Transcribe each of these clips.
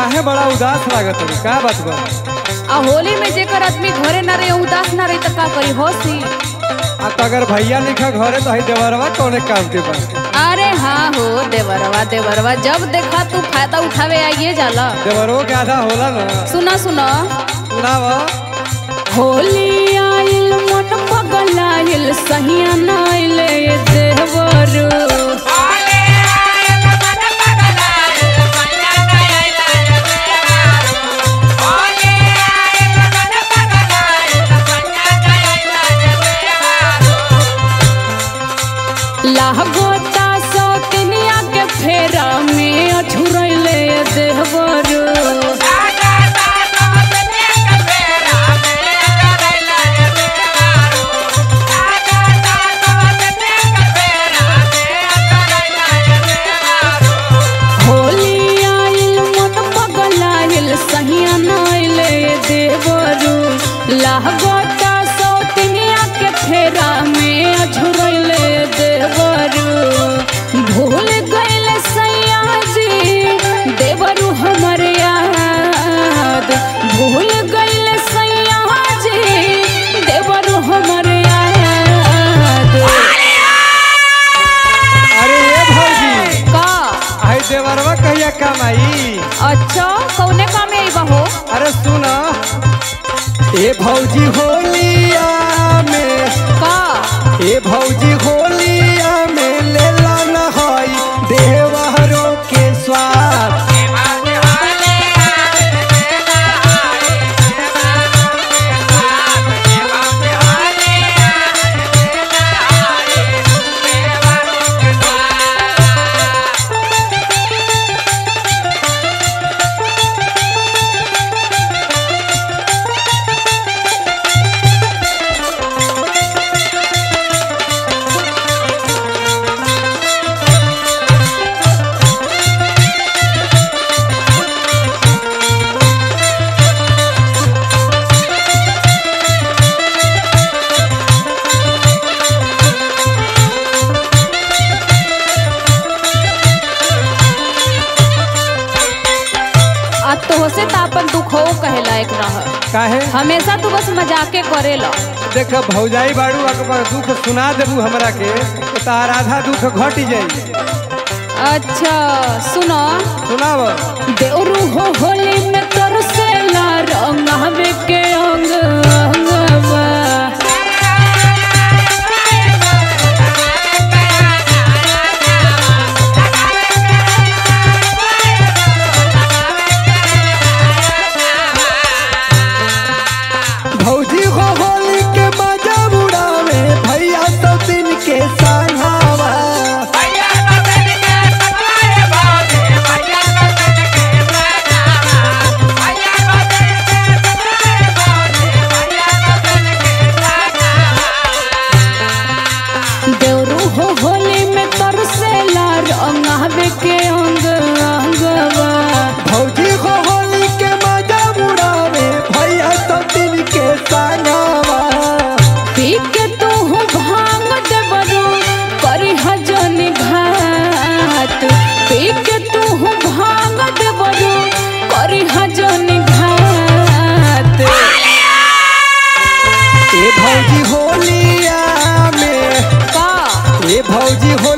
हो काहे बड़ा उदास लागत है का बात बा? आ होली में जेकर आदमी घरे ना रहे उदास ना रही तो का करी होसी आ तो अगर भैया लिखा घरे तो हई देवरवा कौने काम के बा? अरे हाँ हो देवरवा देवरवा जब देखा तू फ़ायदा उठावे आइए जाला। देवरवो के आधा होला ना? सुना सुना। सुनाव। होली आइल मन पगलाइल सहिया कौने काम आई बहो? अरे सुना। ए भौजी होलिया में का? ए भौजी होलिया काहे हमेशा तू बस मजाके करेला देख भौजाई बाड़ू अकबर दुख सुना देबू हमरा के तो तार आधा दुख घट जाए अच्छा सुनो। सुनाव। देवरू हो होली में तरसेला रंग हमें के अंग। भौजी होलिया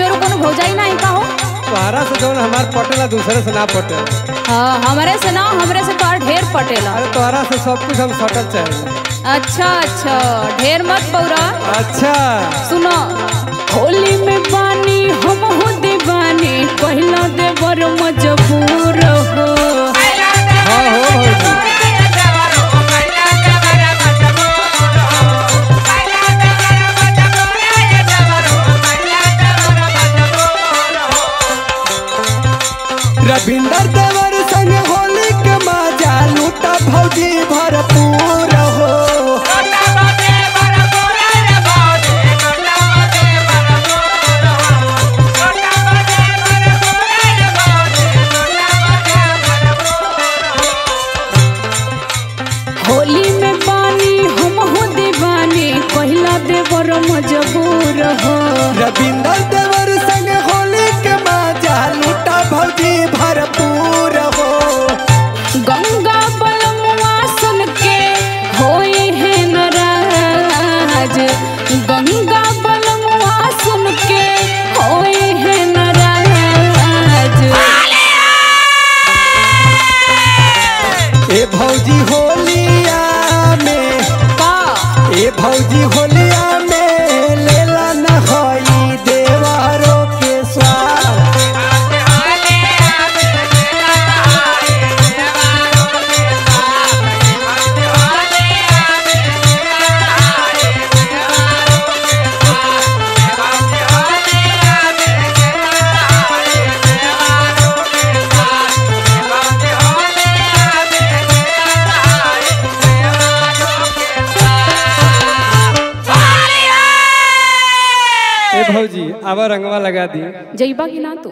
गाँव में और कोनो भौजाई ना का हो तुम्हारा से जौन हमार पटेला दूसरे से ना पटे। हाँ हमरे से ना हमरे से तो ढेर पटेला। अरे तोहरा से सब कुछ हम सटल चाहिए अच्छा अच्छा ढेर मत पौरा अच्छा। सुनो होली 好的婚礼 आवा रंगवा लगा दी जईबा की ना तू।